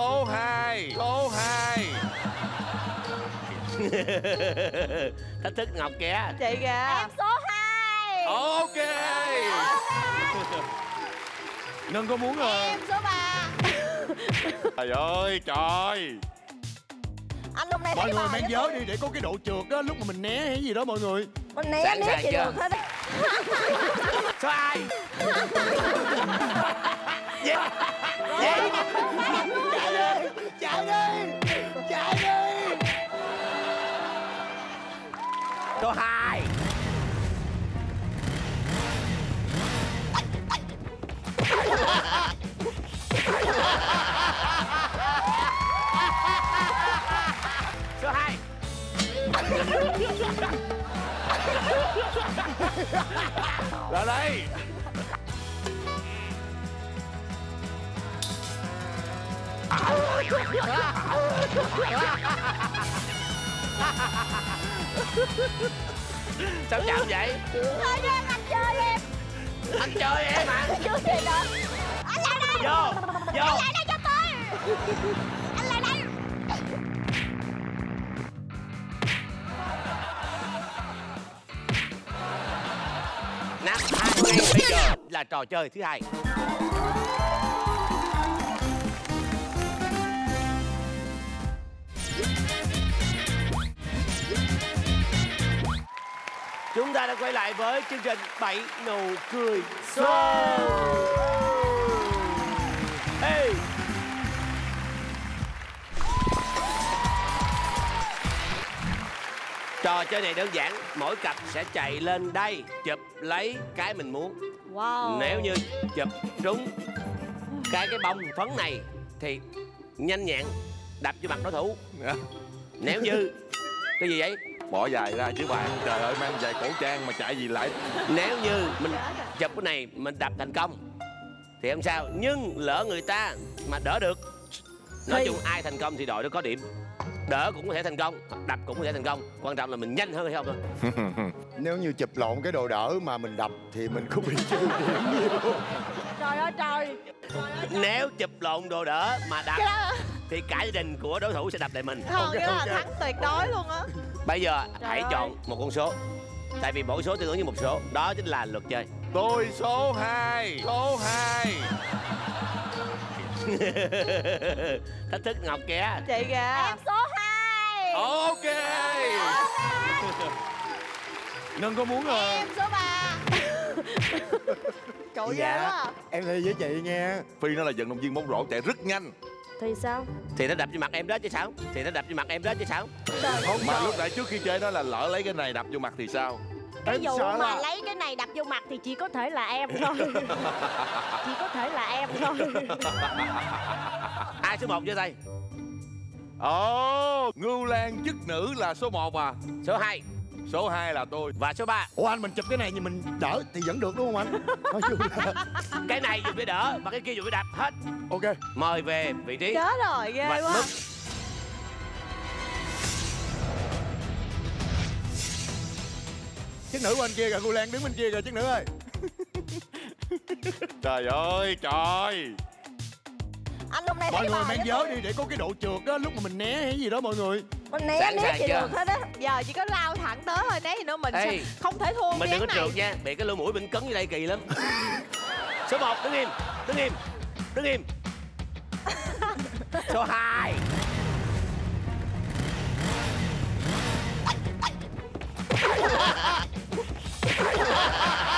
Số 2 Số 2 Thách thức Ngọc kìa. Chị kìa. Em số 2 Ok. Ngân có muốn rồi. Em số 3 Trời ơi trời. Anh lúc này mọi người mang vớ đi để có cái độ trượt á lúc mà mình né hay gì đó mọi người. Mình né Sẵn né chưa? được hết á Số 2 Yeah Yeah chạy đi chạy đi Số 2 Sao chậm vậy? Thôi em anh chơi em. Anh chơi em mà Chưa gì nữa Anh lại đây. Vô Vô. Anh lại đây cho tôi. Anh lại đây. Năm hai ngay bây giờ là trò chơi thứ hai Chúng ta đã quay lại với chương trình Bảy nụ cười show Hey. Trò chơi này đơn giản Mỗi cặp sẽ chạy lên đây Chụp lấy cái mình muốn. Wow. Nếu như chụp trúng Cái cái bông phấn này Thì nhanh nhẹn Đập vô mặt đối thủ. Nếu như Cái gì vậy Bỏ dài ra chứ bạn. Trời ơi mang giày cổ trang mà chạy gì lại. Nếu như mình chụp cái này Mình đập thành công Thì không sao. Nhưng lỡ người ta mà đỡ được Nói Thì- chung ai thành công thì đội đó có điểm. Đỡ cũng có thể thành công Đập cũng có thể thành công. Quan trọng là mình nhanh hơn hay không thôi. Nếu như chụp lộn cái đồ đỡ mà mình đập thì mình cũng bị trừ điểm nhiều. Trời ơi trời. Nếu chụp lộn đồ đỡ mà đập Thì cả gia đình của đối thủ sẽ đập lại mình. Không, Ok, cái đó là thắng tuyệt đối luôn á Bây giờ Trời hãy ơi. chọn một con số. Tại vì mỗi số tương ứng với một số. Đó chính là luật chơi. Tôi số 2 Số 2 Thách thức Ngọc kìa. Chị kìa. Em số 2 Ok. Ngân có muốn rồi Em số 3 Cậu ghê Dạ. quá à. em thi với chị nghe Phi nó là vận động viên bóng rổ chạy rất nhanh Thì sao? Thì nó đập vô mặt em đó chứ sao? Thì nó đập vô mặt em đó chứ sao? Trời Không mà lúc nãy trước khi chơi đó là lỡ lấy cái này đập vô mặt thì sao? Cái Em vụ sợ mà là- lấy cái này đập vô mặt thì chỉ có thể là em thôi. Chỉ có thể là em thôi. Ai số 1 giơ tay? Ồ Ngưu Lan chức nữ là số 1 à? Số 2 Số 2 là tôi. Và số 3 ủa anh mình chụp cái này thì mình đỡ thì vẫn được đúng không anh? Nói chung là Cái này dùng để đỡ Và cái kia dùng để đập hết. Ok. Mời về vị trí. Chết rồi ghê Vạch quá. mức chiếc nữ bên kia kìa cô lan đứng bên kia kìa chiếc nữ ơi. Trời ơi trời Anh lúc này mọi người mang vớ đi để có cái độ trượt á lúc mà mình né hay gì đó mọi người. Mình né Sẵn né chưa? được hết á. Giờ chỉ có lao thẳng tới thôi Né gì nữa mình Ê, sẽ không thể thua Mình đừng có này. trượt nha Bị cái lỗ mũi mình cấn như đây kỳ lắm. Số 1 đứng im Đứng im Đứng im. Số 2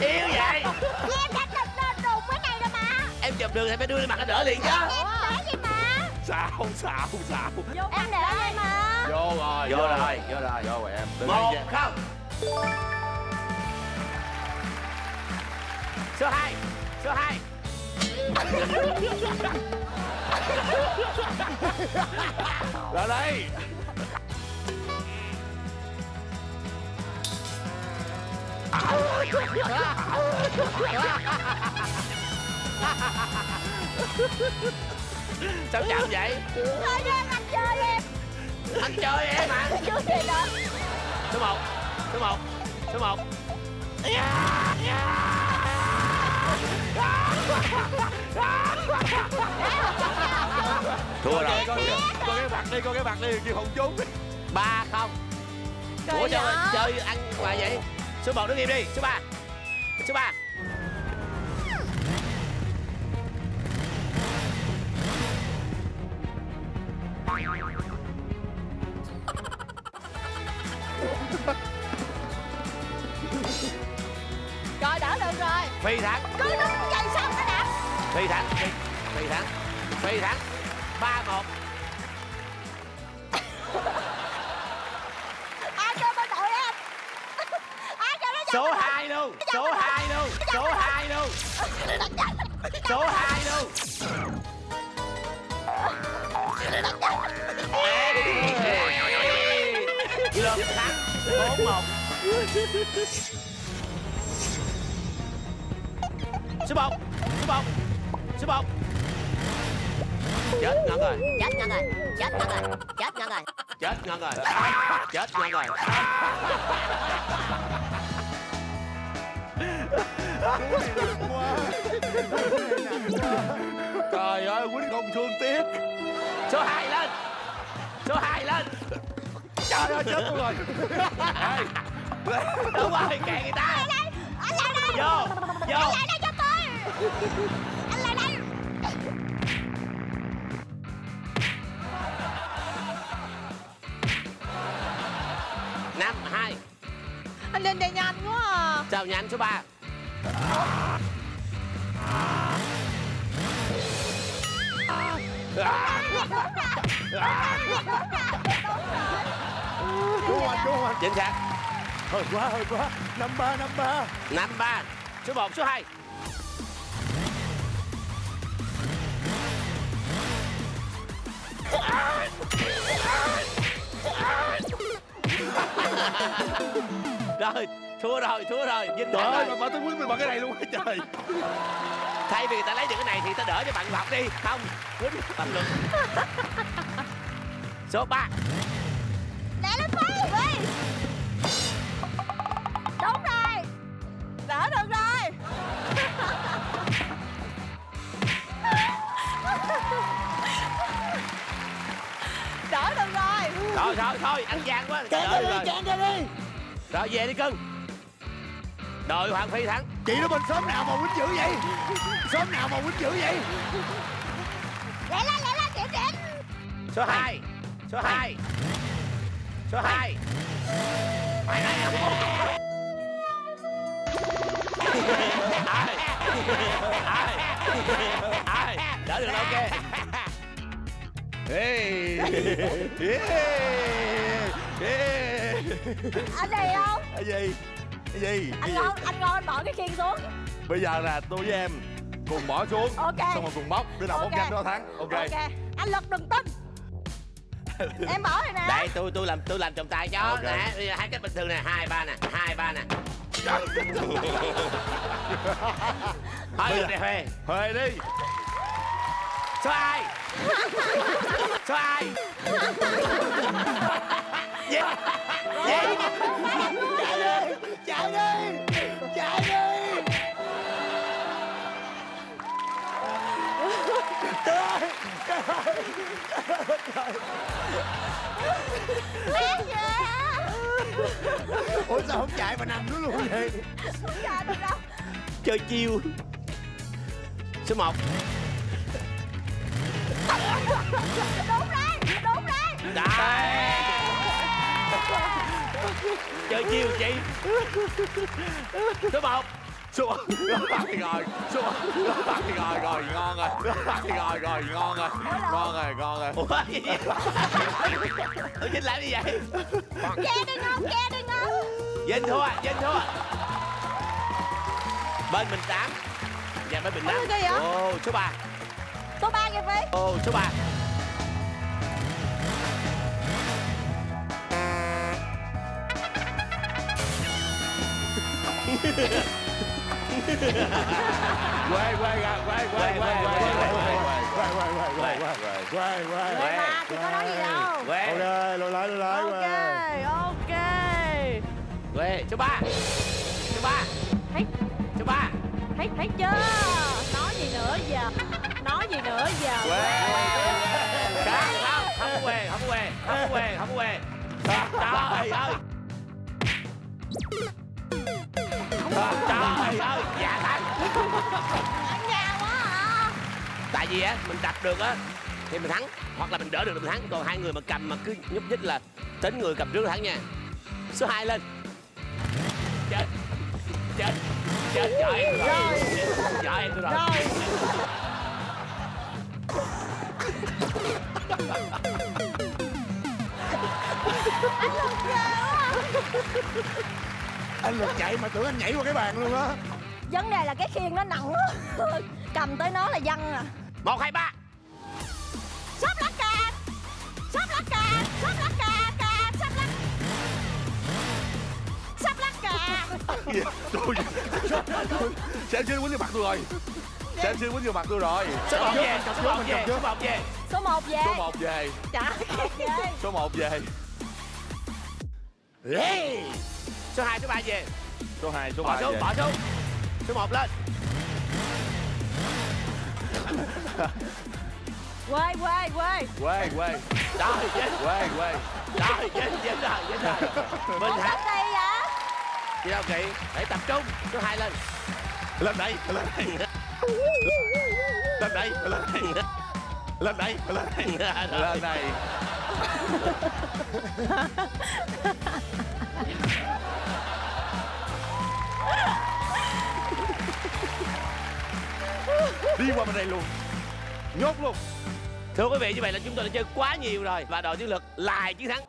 Yêu vậy. Vì em đã chụp lên đùng cái này rồi mà. Em chụp được thì phải đưa lên mặt anh đỡ liền chứ. Em để gì mà? Xạo xạo xạo Em để đây mà. Vô rồi Vô rồi. Vô rồi Vô rồi em. Một không. Số 2 Số 2 Ra đây Sao chậm vậy? Thôi cho anh chơi em Anh chơi em mà Chưa gì nữa Số 1 Số 1 Số 1 thua rồi coi cái mặt đi, coi cái mặt đi, kêu không trúng. Ba không. Ủa sao chơi ăn hoài vậy số một đứng im đi số ba. Số ba. Rồi đỡ được rồi. Phi thắng Cứ đứng vậy sao nó đạp phi thắng phi, phi thắng phi thắng ba một số giành hai luôn số hai luôn số hai luôn. Số hai luôn. Lượt thắng bốn một. Số một số một số một. Chết ngon rồi. Chết ngon rồi chết ngon rồi chết ngon rồi. Chết ngon rồi. Chết ngon rồi Trời ơi, Quýnh không thương tiếc. Số hai lên. Số hai lên. Trời ơi, chết luôn rồi. Đúng rồi kệ người ta. Anh lại đây. Vô vô. Anh lại đây cho tôi. Anh lại đây. Năm hai. Anh lên đây nhanh quá à. Sao nhanh số ba Cứu anh, cứu anh chính xác. Hơi quá, hơi quá. Năm ba, năm ba. Năm ba. Số một số hai. Rồi thua rồi thua rồi. Dinh Trời thắng ơi, rồi mà, tôi Quýnh mình bằng cái này luôn á trời. Thay vì người ta lấy được cái này thì ta đỡ cho bạn học đi. Không quýnh tập luận số 3 Để lên phi Đúng rồi. Đỡ được rồi. Đỡ được rồi. Thôi thôi thôi ăn gian quá. Đỡ được rồi. rồi về đi cưng đội hoàng phi thắng. Chị nó bên xóm nào mà quýnh dữ vậy? Xóm nào mà quýnh dữ vậy? Lẹ lên lẹ lên điểm điểm số 2 số 2 số 2 ai ai ai đỡ được rồi, ok Ê, ê, ê. Anh này không? Cái gì? Cái gì? Anh ngon anh ngon anh bỏ cái khiên xuống. Bây giờ là tôi với em cùng bỏ xuống Ok. Xong rồi cùng bóc Đứa nào bóc Ok. nhanh đó thắng. Ok, Ok. Anh Lực đừng tin. Em bỏ rồi nè. Đây tôi tôi làm tôi làm trọng tài cho. Nè bây giờ hai cách bình thường nè. Hai ba nè. Hai ba nè. Thôi được nè huê. Huề đi. Số hai số hai Gì? Gì? Chạy đi Chạy đi Lẹ kìa Ủa sao không chạy mà nằm nữa luôn vậy Không chạy được đâu chơi chiêu số một Đúng đấy Đúng đấy Đấy. Chơi chiêu chị. Số một Số rồi rồi Số rồi rồi ngon rồi. Rồi rồi ngon rồi. Ngon rồi ngon rồi. Ủa gì? Vậy ủa vinh làm gì vậy? Che đi ngon Che đi ngon. Vinh thua vinh thua. Bên mình tám. Và bên mình năm ồ số ba. Số 3 kìa Phi? Ồ số ba Quay quay ra Quay quay quay quay quay quay quay quay quay quay quay quay Người mà thì có nói gì đâu quê. Ok, lùi lại, lùi lại Ok Ok quê số ba. Số ba. Thấy. Số ba. Thấy thấy chưa? Nói gì nữa giờ? Nói gì nữa giờ? Không, không, không quê, không quê, không quê, không quê. Trời ơi! Trời ơi, dạ thắng. nhà quá à Tại vì á, mình đập được á, thì mình thắng. Hoặc là mình đỡ được thì mình thắng. Còn hai người mà cầm mà cứ nhúc nhích là tính người cầm trước là thắng nha. Số 2 lên. Chết. Chết. Chết, vợ em rồi. Vợ em rồi. rồi anh lực chạy mà tưởng anh nhảy qua cái bàn luôn á. Vấn đề là cái khiên nó nặng á cầm tới nó là văng à. Một, hai, ba. sắp lá cà. Sắp lá cà. Sắp lá cà cà sắp lá sắp lá cà. Tôi sẽ chưa quýnh vô mặt tôi rồi. Sẽ chưa quýnh vô mặt tôi rồi. Số 1 về, số trước, 1 mình về, số 1 về. số 1 về. Số 1 về. Số 1 về. Ê! Số 2, số 3 về. số 2 số Bỏ 3 xuống, về bỏ xuống. Số 1 lên. quê quê quê quê quê Trời chết. quê quê Trời chết, chết rồi, chết rồi. Mình sắp đây vậy Chị đâu kỵ, để tập trung. Số 2 lên. lên đây lên đây lên đây lên đây lên đây lên đây lên đây đi qua bên đây luôn. Nhốt luôn. Thưa quý vị, như vậy là chúng tôi đã chơi quá nhiều rồi. Và đội chiến lược lại chiến thắng.